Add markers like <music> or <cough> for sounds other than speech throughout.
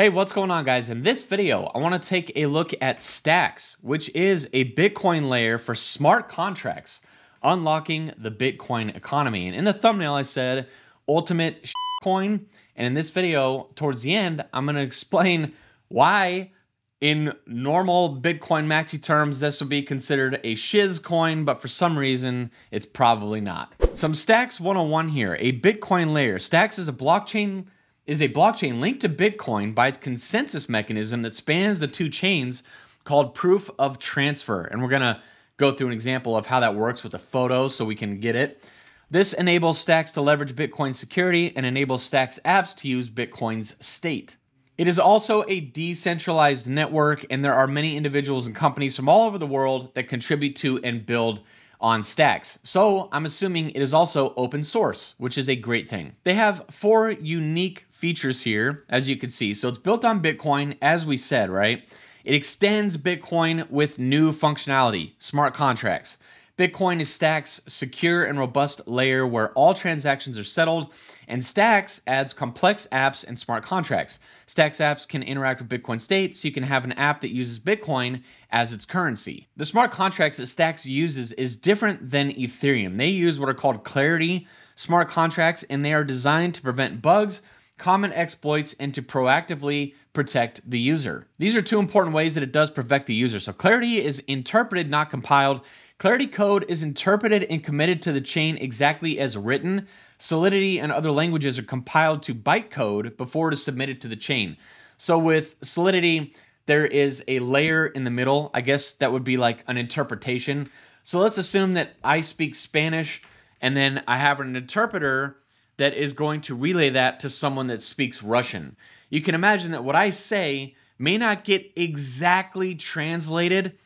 Hey, what's going on guys? In this video, I want to take a look at Stacks, which is a Bitcoin layer for smart contracts, unlocking the Bitcoin economy. And in the thumbnail, I said ultimate <laughs> coin. And in this video, towards the end, I'm going to explain why in normal Bitcoin maxi terms, this would be considered a shiz coin, but for some reason, it's probably not. Some Stacks 101 here, a Bitcoin layer. Stacks is a blockchain is a blockchain linked to Bitcoin by its consensus mechanism that spans the two chains called proof of transfer. And we're going to go through an example of how that works with a photo so we can get it. This enables Stacks to leverage Bitcoin security and enables Stacks apps to use Bitcoin's state. It is also a decentralized network, and there are many individuals and companies from all over the world that contribute to and build on Stacks. So I'm assuming it is also open source, which is a great thing. They have four unique features here, as you can see. So it's built on Bitcoin, as we said, right? It extends Bitcoin with new functionality, smart contracts. Bitcoin is Stacks' secure and robust layer where all transactions are settled, and Stacks adds complex apps and smart contracts. Stacks apps can interact with Bitcoin state, so you can have an app that uses Bitcoin as its currency. The smart contracts that Stacks uses is different than Ethereum. They use what are called Clarity smart contracts, and they are designed to prevent bugs, common exploits, and to proactively protect the user. These are two important ways that it does protect the user. So Clarity is interpreted, not compiled. Clarity code is interpreted and committed to the chain exactly as written. Solidity and other languages are compiled to bytecode before it is submitted to the chain. So with Solidity, there is a layer in the middle. I guess that would be like an interpretation. So let's assume that I speak Spanish and then I have an interpreter that is going to relay that to someone that speaks Russian. You can imagine that what I say may not get exactly translated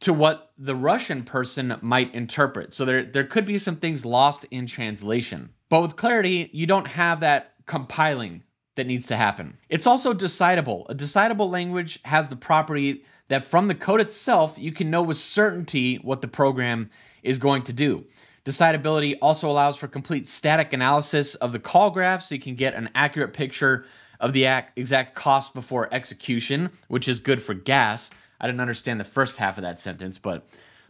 to what the Russian person might interpret. So there, there could be some things lost in translation. But with clarity, you don't have that compiling that needs to happen. It's also decidable. A decidable language has the property that from the code itself, you can know with certainty what the program is going to do. Decidability also allows for complete static analysis of the call graph so you can get an accurate picture of the exact cost before execution, which is good for gas. I didn't understand the first half of that sentence, but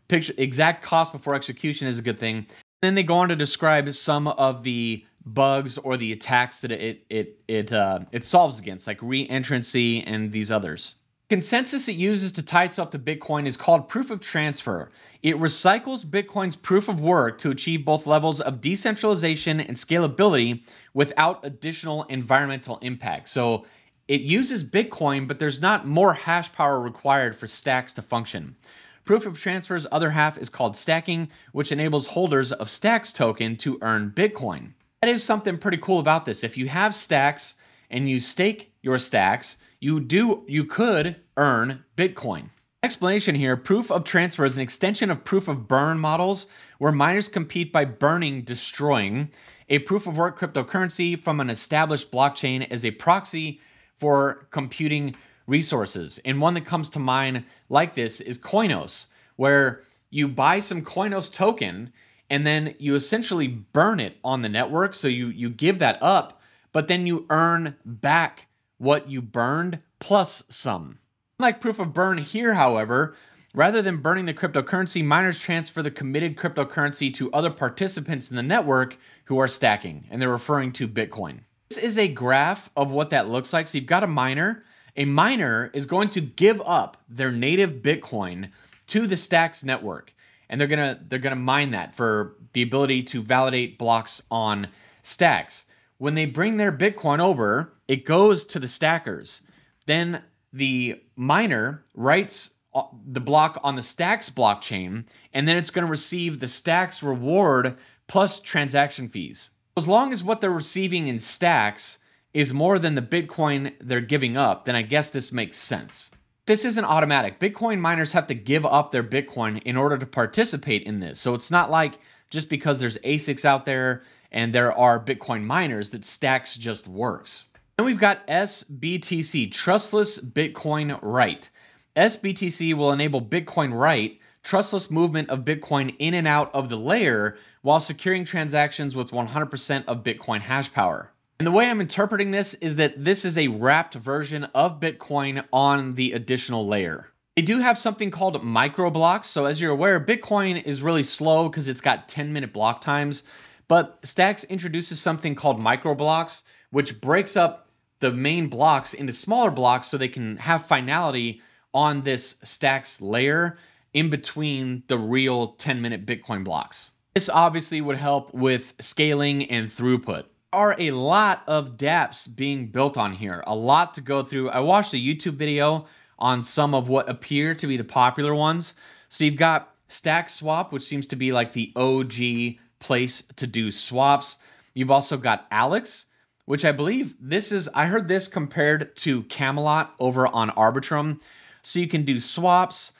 picture exact cost before execution is a good thing. Then they go on to describe some of the bugs or the attacks that it it it uh, it solves against, like reentrancy and these others. Consensus it uses to tie itself to Bitcoin is called proof of transfer. It recycles Bitcoin's proof of work to achieve both levels of decentralization and scalability without additional environmental impact. So it uses Bitcoin, but there's not more hash power required for stacks to function. Proof of transfer's other half is called stacking, which enables holders of Stacks token to earn Bitcoin. That is something pretty cool about this. If you have stacks and you stake your stacks, you do you could earn Bitcoin. Explanation here, proof of transfer is an extension of proof of burn models where miners compete by burning, destroying. A proof of work cryptocurrency from an established blockchain is a proxy for computing resources. And one that comes to mind like this is Coinos, where you buy some Coinos token and then you essentially burn it on the network. So you, you give that up, but then you earn back what you burned plus some. Like proof of burn here, however, rather than burning the cryptocurrency, miners transfer the committed cryptocurrency to other participants in the network who are stacking, and they're referring to Bitcoin. This is a graph of what that looks like. So you've got a miner. A miner is going to give up their native Bitcoin to the Stacks network. And they're gonna they're gonna mine that for the ability to validate blocks on Stacks. When they bring their Bitcoin over, it goes to the stackers. Then the miner writes uh, the block on the Stacks blockchain, and then it's going to receive the Stacks reward plus transaction fees. As long as what they're receiving in stacks is more than the Bitcoin they're giving up, then I guess this makes sense. This isn't automatic. Bitcoin miners have to give up their Bitcoin in order to participate in this. So it's not like just because there's ASICs out there and there are Bitcoin miners that stacks just works. Then we've got SBTC, Trustless Bitcoin Write. SBTC will enable Bitcoin Write trustless movement of Bitcoin in and out of the layer while securing transactions with 100% of Bitcoin hash power. And the way I'm interpreting this is that this is a wrapped version of Bitcoin on the additional layer. They do have something called micro blocks. So as you're aware, Bitcoin is really slow because it's got 10 minute block times. But Stacks introduces something called micro blocks, which breaks up the main blocks into smaller blocks so they can have finality on this Stacks layer in between the real 10 minute Bitcoin blocks. This obviously would help with scaling and throughput. Are a lot of dApps being built on here, a lot to go through. I watched a YouTube video on some of what appear to be the popular ones. So you've got Stack Swap, which seems to be like the OG place to do swaps. You've also got Alex, which I believe this is, I heard this compared to Camelot over on Arbitrum. So you can do swaps,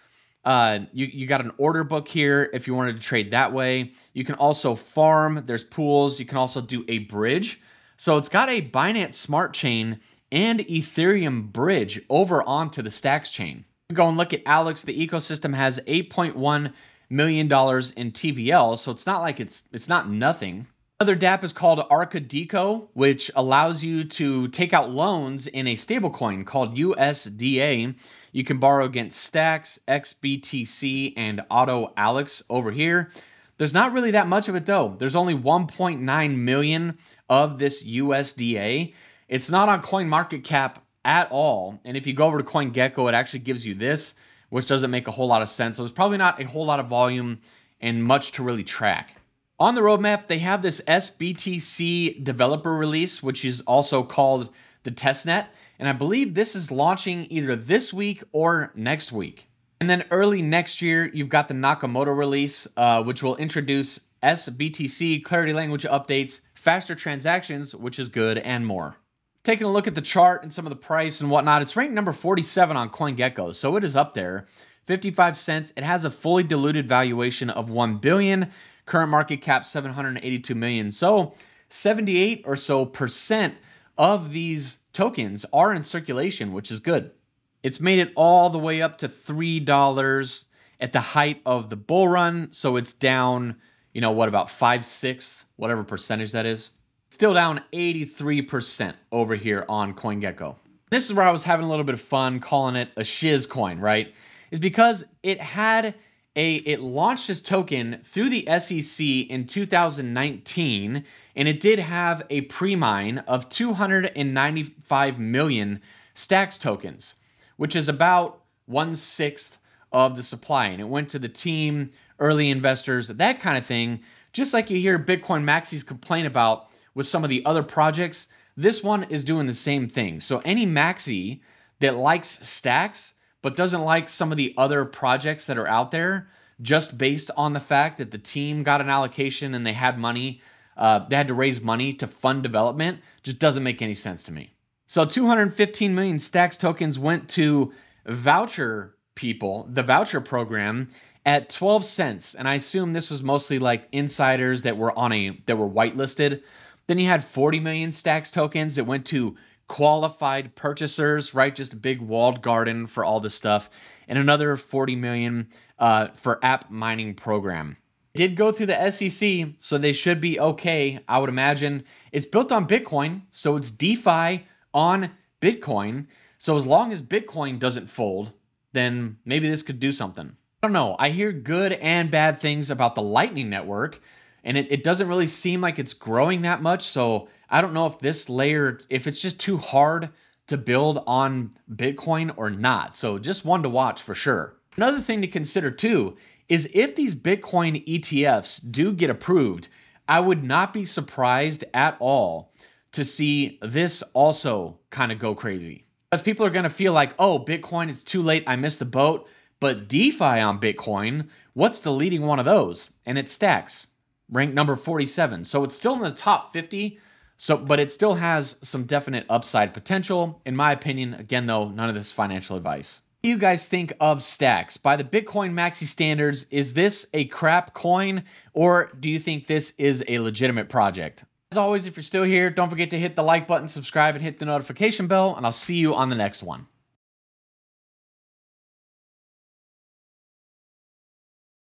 uh, you, you got an order book here if you wanted to trade that way. You can also farm. There's pools. You can also do a bridge. So it's got a Binance Smart Chain and Ethereum bridge over onto the Stacks chain. Go and look at Alex. The ecosystem has 8.1 million dollars in TVL, so it's not like it's it's not nothing. Another DApp is called Arca which allows you to take out loans in a stablecoin called USDA. You can borrow against Stacks, XBTC, and Auto Alex over here. There's not really that much of it though. There's only 1.9 million of this USDA. It's not on CoinMarketCap at all. And if you go over to CoinGecko, it actually gives you this, which doesn't make a whole lot of sense. So there's probably not a whole lot of volume and much to really track. On the roadmap, they have this SBTC developer release, which is also called the testnet. And I believe this is launching either this week or next week. And then early next year, you've got the Nakamoto release, uh, which will introduce SBTC clarity language updates, faster transactions, which is good, and more. Taking a look at the chart and some of the price and whatnot, it's ranked number 47 on CoinGecko, so it is up there. 55 cents. It has a fully diluted valuation of 1 billion Current market cap 782 million. So 78 or so percent of these tokens are in circulation, which is good. It's made it all the way up to $3 at the height of the bull run. So it's down, you know, what about five, six, whatever percentage that is. Still down 83% over here on CoinGecko. This is where I was having a little bit of fun calling it a shiz coin, right? Is because it had a it launched this token through the SEC in 2019 and it did have a pre-mine of 295 million stacks tokens which is about one sixth of the supply and it went to the team early investors that kind of thing just like you hear bitcoin maxis complain about with some of the other projects this one is doing the same thing so any maxi that likes stacks but doesn't like some of the other projects that are out there just based on the fact that the team got an allocation and they had money, uh, they had to raise money to fund development, just doesn't make any sense to me. So 215 million stacks tokens went to voucher people, the voucher program at 12 cents. And I assume this was mostly like insiders that were on a that were whitelisted. Then you had 40 million stacks tokens that went to qualified purchasers, right? Just a big walled garden for all this stuff, and another 40 million uh, for app mining program. did go through the SEC, so they should be okay, I would imagine. It's built on Bitcoin, so it's DeFi on Bitcoin. So as long as Bitcoin doesn't fold, then maybe this could do something. I don't know. I hear good and bad things about the Lightning Network, and it, it doesn't really seem like it's growing that much. So I don't know if this layer, if it's just too hard to build on Bitcoin or not. So just one to watch for sure. Another thing to consider too is if these Bitcoin ETFs do get approved, I would not be surprised at all to see this also kind of go crazy. Because people are going to feel like, oh, Bitcoin, it's too late. I missed the boat. But DeFi on Bitcoin, what's the leading one of those? And it stacks, ranked number 47. So it's still in the top 50 so, but it still has some definite upside potential. In my opinion, again, though, none of this financial advice. What do you guys think of Stacks? By the Bitcoin Maxi standards, is this a crap coin or do you think this is a legitimate project? As always, if you're still here, don't forget to hit the like button, subscribe, and hit the notification bell, and I'll see you on the next one.